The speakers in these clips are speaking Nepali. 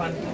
आलु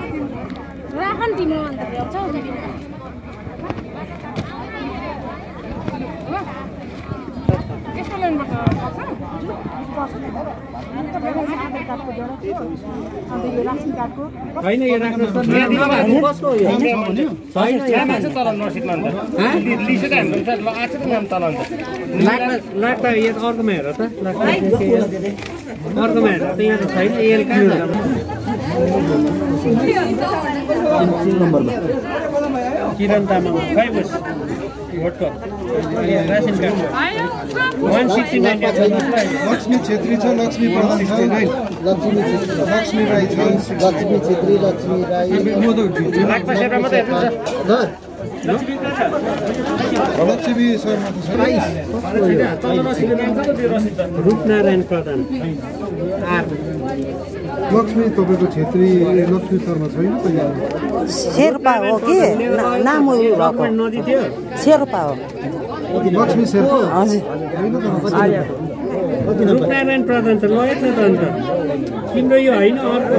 के गरेको राखन तिमी अन्त भ्याउँछौ यस्तो होइन यो अर्कोमा हेर त। लाग्दा अर्कोमा हेर त यहाँ त छैन। कहाँ छ किरण तामाङ खै बस भोटको रासन कार्ड लक्ष्मी छेत्री छ लक्ष्मी प्रधान छ लक्ष्मी लक्ष्मी राई छ लक्ष्मी छेत्री लक्ष्मी राई हेर्नु लक्ष्मी शर्मा त छ रूपनारायण प्रधान। लक्ष्मी तपाईँको छेत्री लक्ष्मी शर्मा छैन शेर्पा हो कि? ना- नाम नदी थियो शेर्पा हो। लक्ष्मी शेर्पा? हजुर। रूपनारायण प्रधान त लगेछ त अन्त तिम्रो यो होइन अर्को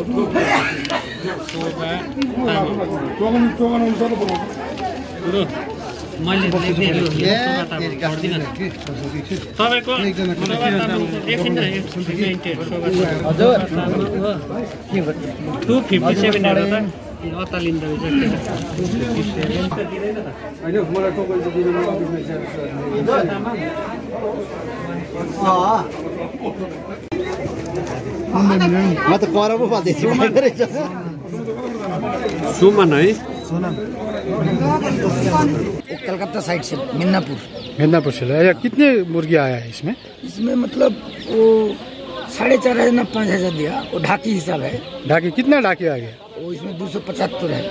शोभा तामाङ टोकन टोकन अनुसार त बनाउँछ। लु, मैले लेखिदिएँ, लु, शोभा तामाङ छोडिदिनु न। तपाईँको शोभा तामाङको एकछिन न, एकछिन, 398 शोभा तामाङ। टु फिफ्टी त रहेछ म त कर पो पाउँदै सुमन है कलकत्ता साइड से मिन्नापुर मिदनापुर से लाया कितने मुर्गी आया है इसमें इसमें मतलब वो साढ़े चार हज़ार ना पाँच हज़ार दिया वो ढाकी हिसाब है। ढाकी कितना ढाकी आ गया। वो इसमें दो सौ पचहत्तर है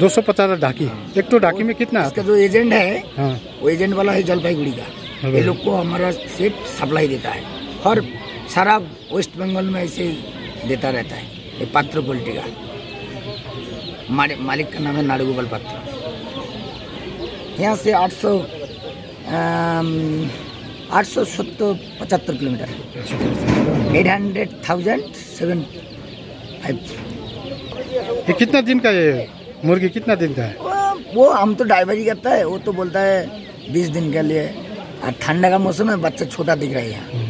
दो सौ पचास ढाकी एक तो ढाकी में कितना इसका जो एजेंट है? हाँ वो एजेंट वाला है। जलपाईगुड़ी का ये लोग को हमारा सेट सप्लाई देता है। और सारा वेस्ट बंगाल में ऐसे देता रहता है ये पात्र क्वालिटी का। मालिक का नाम है नाड़गोपाल पात्र। यहाँ से आठ सौ आठ सौ सत्तर पचहत्तर kilometre. Eight hundred thousand seven five. ये कितना दिन का ये मुर्गी कितना दिन का है? वो हम तो ड्राइवर ही करता है वो तो बोलता है बीस दिन के लिए। और ठंडा का मौसम है बच्चा छोटा दिख रहा है यहाँ।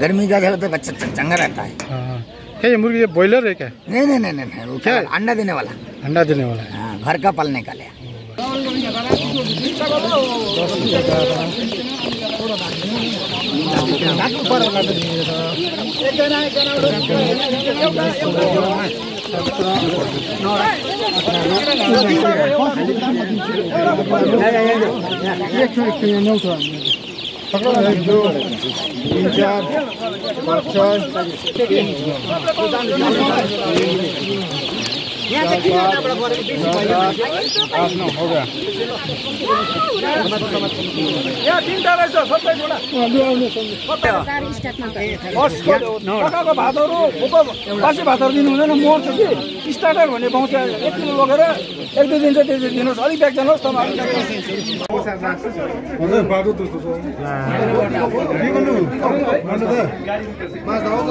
गर्मी का जगह तो बच्चा च- चंगा रहता है। हाँ है। ये मुर्गी ये बॉयलर है क्या? नहीं नहीं नहीं नहीं, नहीं वो क्या? क्या है? अंडा देने वाला। अंडा देने वाला है। हाँ घर का पालने का लिया ¡Papá, la iglesia! ¡Papá, la iglesia! ¡Papá! एक दो तीन चार पाँच छः? चार स्टार्टमा पकाएको भातहरू बासी भातहरू दिनु हुँदैन मर्छ कि? स्टार्टर भन्ने पाउँछ एक किलो लगेर एक दुई दिन चाहिँ त्यो चाहिँ दिनुहोस्। अलिक ब्याग जानुहोस् तपाईँ हजुर बाटो त्यस्तो छ के गर्नु भन्नु त माछा आउँछ त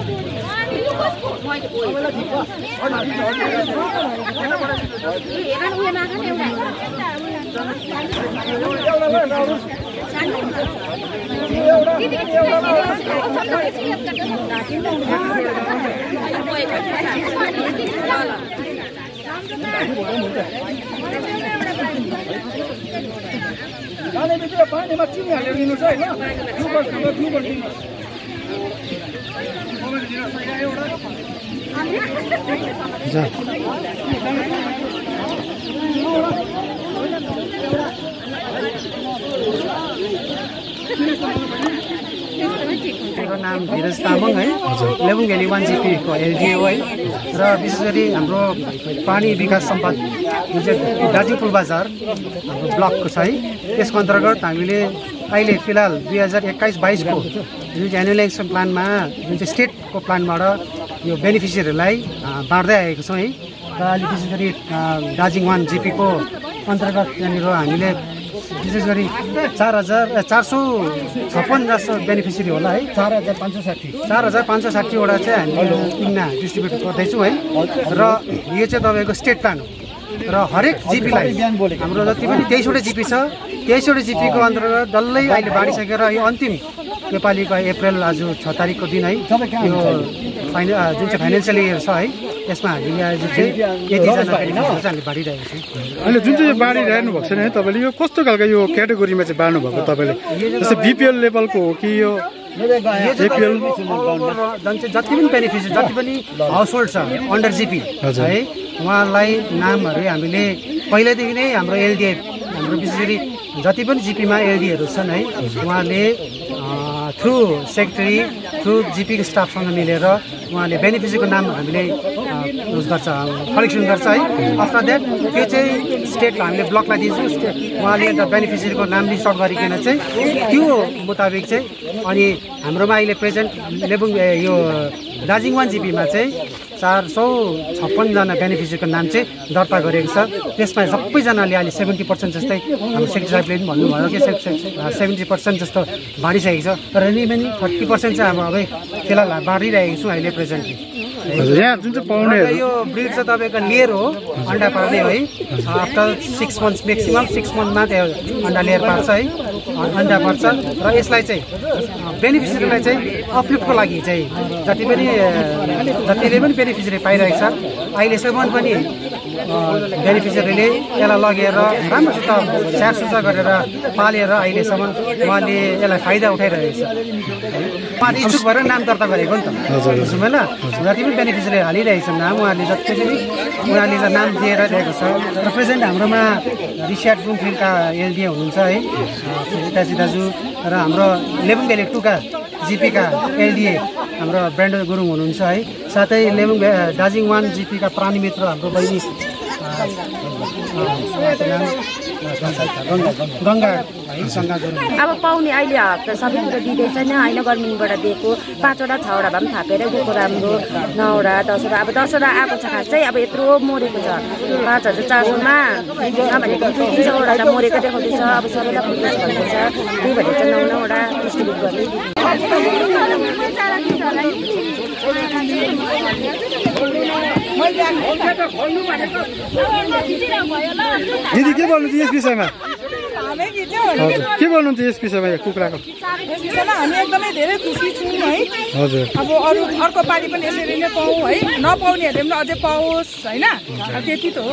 पानीमा चिनी हालेर दिनुहोस् है मेरो नाम धीरज तामाङ है। लेबुङ भ्याली वान जिपीको एलडिए हो। र विशेष गरी हाम्रो पानी विकास सम्पद जुन चाहिँ पुल बजार हाम्रो ब्लकको छ है। त्यसको अन्तर्गत हामीले अहिले फिलहाल दुई हजार एक्काइस बाइसको जुन चाहिँ एनुअल एक्सन प्लानमा जुन चाहिँ स्टेटको प्लानबाट यो बेनिफिसियरहरूलाई बाँड्दै आएको छौँ है। र अहिले विशेष गरी दार्जिलिङ वान जिपीको अन्तर्गत यहाँनिर हामीले विशेष गरी चार हजार चार सौ छप्पन्न जस्तो बेनिफिसियरी होला है। चार हजार पाँच सौ साठी। चार हजार पाँच सौ साठीवटा चाहिँ हामीले इन्ना डिस्ट्रिब्युट गर्दैछौँ है। र यो चाहिँ तपाईँको स्टेट प्लान हो। र हरेक जिपीलाई हाम्रो जति पनि तेइसवटा जिपी छ तेइसवटा जिपीको अन्तर्गत डल्लै अहिले बाँडिसकेर यो अन्तिम योपालिको अप्रिल आज छ तारिकको दिन है। यो फाइने अ, जुन चाहिँ फाइनेन्सियल इयर छ है यसमा हामीले आज चाहिँ यतिजना हामीले बाँडिरहेको छौँ। अहिले जुन चाहिँ यो बाँडिरहनु भएको छ नि है तपाईँले यो कस्तो खालको यो क्याटेगोरीमा चाहिँ बाँड्नु भएको तपाईँले? जस्तै बिपिएल लेभलको हो कि यो जति पनि बेनिफिसियरी जति पनि हाउस होल्ड छ अन्डर जिपी। है उहाँहरूलाई नामहरू हामीले पहिल्यैदेखि नै हाम्रो एलडिए हाम्रो विशेष गरी जति पनि जिपीमा एलडीहरू छन् है उहाँले थ्रु सेक्रेटरी थ्रु जिपीको स्टाफसँग मिलेर उहाँले बेनिफिसियरीको नाम हामीले युज गर्छ कलेक्सन गर्छ है। आफ्टर द्याट त्यो चाहिँ स्टेटलाई हामीले ब्लकलाई दिन्छौँ। उहाँले अन्त बेनिफिसियरीको नाम लिस्ट आउट गरिकन चाहिँ त्यो मुताबिक चाहिँ अनि हाम्रोमा अहिले प्रेजेन्ट लेबुङ यो दार्जिलिङ वान जिपीमा चाहिँ चार सौ छप्पन्नजना बेनिफिसियरीको नाम चाहिँ दर्ता गरेको छ। त्यसमा सबैजनाले अहिले सेभेन्टी पर्सेन्ट जस्तै हाम्रो सेक्रेटरी साहबले पनि भन्नुभयो कि सेभेन्टी पर्सेन्ट जस्तो बाँडिसकेको छ। र रिमेनिङ थर्टी पर्सेन्ट चाहिँ अब अब फिलहाल बाँडिरहेको छौँ अहिले प्रेजेन्टली। यहाँ जुन चाहिँ र पाउनेहरू यो ब्रिड चाहिँ तपाईँको लिएर हो अन्डा पार्ने है। After six months maximum six मन्थमा त्यो अन्डा लिएर पार्छ है अन्डा पार्छ। र यसलाई चाहिँ बेनिफिसियरीलाई चाहिँ अपलिफ्टको लागि चाहिँ जति पनि जतिले पनि बेनिफिसियरी पाइरहेको छ अहिलेसम्म पनि बेनिफिसियरीले यसलाई लगेर राम्रोसित स्याहारसुसार गरेर पालेर अहिलेसम्म उहाँले यसलाई फाइदा उठाइरहेको छ। उहाँले इच्छुक भएर नाम दर्ता गरेको नि त। भएन जति पनि बेनिफिसियरी हालिरहेको छ नाम उहाँले जति पनि उहाँले चाहिँ नाम दिएर दिएको छ। र प्रेजेन्ट हाम्रोमा रिस्याट ब्रुमफिल्डका एलडिए हुनुहुन्छ है दाजु दाजु र हाम्रो लेबुङ भ्याली टुका जिपीका एलडिए हाम्रो ब्रान्ड गुरुङ हुनुहुन्छ है। साथै लेबुङ दार्जिलिङ वान जिपीका प्राणी मित्र हाम्रो बहिनी अब पाउने अहिले हप्ता सबै कुरो दिँदैछ नि होइन गभर्मेन्टबाट दिएको। पाँचवटा छवटा भए पनि थापेरै दिएको राम्रो। नौवटा दसवटा। अब दसवटा आएको छ खास चाहिँ अब यत्रो मरेको छ। पाँच हजार चार सौमा नभनेको दुई तिन सौवटा मरेको देखाउँदैछ। अब सबैलाई पुग्दैछ भन्दैछ त्यही भएर चाहिँ नौ नौवटा डिस्ट्रिब्युट गर्ने। दिदी के भन्नुहुन्छ यस विषयमा? के भन्नुहुन्छ यस विषयमा यो कुखुराको? विषयमा हामी एकदमै धेरै खुसी छौँ है। हजुर। अब अरू अर्को पालि पनि यसरी नै पाउँ है। नपाउनेहरूले पनि अझै पाओस् होइन? त्यति त हो।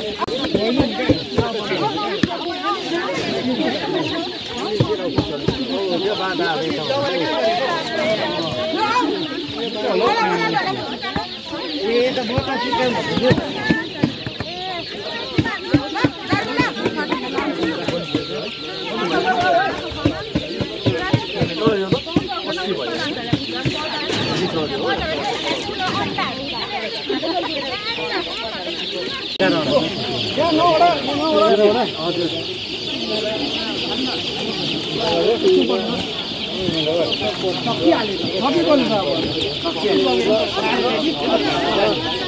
सकिहाल्यो सकिहाल्यो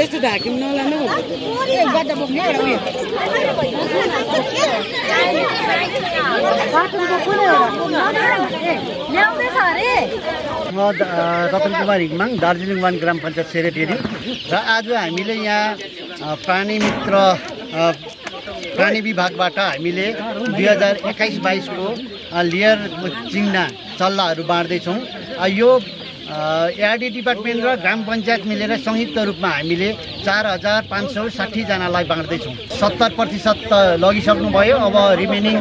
यस्तो ढाकिम नलानु ल्याउँदैछ अरे म रतन कुमार हिङमाङ दार्जिलिङ वान ग्राम पञ्चायत सेक्रेटरी। र आज हामीले यहाँ प्राणी मित्र प्राणी विभागबाट हामीले दुई हजार एक्काइस बाइसको लियर चिङ्ना चल्लाहरू बाँड्दैछौँ। यो एआरडी डिपार्टमेन्ट र ग्राम पञ्चायत मिलेर संयुक्त रूपमा हामीले चार हजार पाँच सौ साठीजनालाई बाँड्दैछौँ। सत्तर प्रतिशत त लगिसक्नुभयो अब रिमेनिङ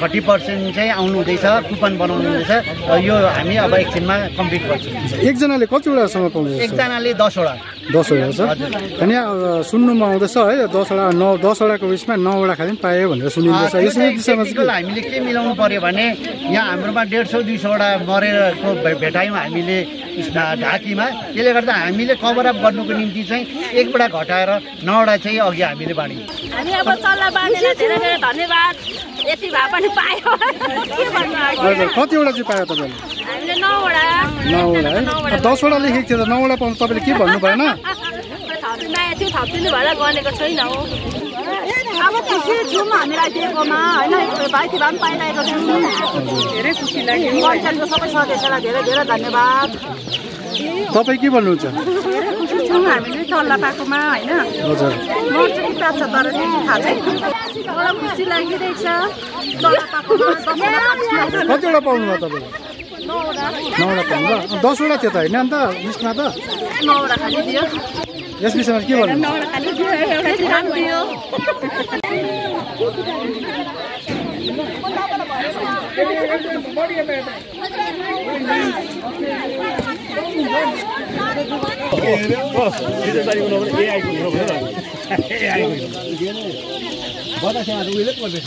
थर्टी पर्सेन्ट चाहिँ आउनु हुँदैछ कुपन बनाउनु हुँदैछ यो हामी अब एकछिनमा कम्प्लिट गर्छौँ। एकजनाले कतिवटासम्म पाउँदैछ एकजनाले दसवटा। दसवटा छ अनि सुन्नुमा आउँदैछ है दसवटा नौ दसवटाको उयसमा नौवटा खालि पायो भनेर सुनिँदैछ। हामीले के मिलाउनु पर्यो भने यहाँ हाम्रोमा डेढ सौ दुई सौवटा मरेरको भेटायौँ हामीले ढाकीमा। त्यसले गर्दा हामीले कभरअप गर्नुको निम्ति चाहिँ एकवटा घटाएर नौवटा चाहिँ अघि हामीले बाँड्यौँ। हामी अब चल्ला बाँडेर धेरै धेरै धन्यवाद। यति भए पनि पायो। के भन्नु अब? हजुर कतिवटा चाहिँ पायो तपाईँले? हामीले नौवटा। नौवटा है? दसवटा लेखेको थियो त नौवटा पाउनु तपाईँले के भन्नु भएन? थपिनु आएको थियो थपिनु भएर गनेको छैनौँ अब खुसी छौँ हामीलाई दिएकोमा होइन? भाइती भए पनि पाइरहेको छौँ। धेरै खुसी लाग्यो पञ्चायतको सबै सदस्यलाई धेरै धेरै धन्यवाद। तपाईँ के भन्नुहुन्छ? छौँ हामीले चल्ला पाएकोमा होइन? प्राप्त तर थाहा छैन मलाई खुसी लागिरहेछ। कतिवटा पाउनुभयो तपाईँले? नौवटा पाउनुभयो? अब दसवटा थियो त होइन अन्त लिस्टमा त? नौवटा खालि दियो। यस विषयमा के भन्नु नौवटा खालि दियो एउटा ध्यान दियो दुईटा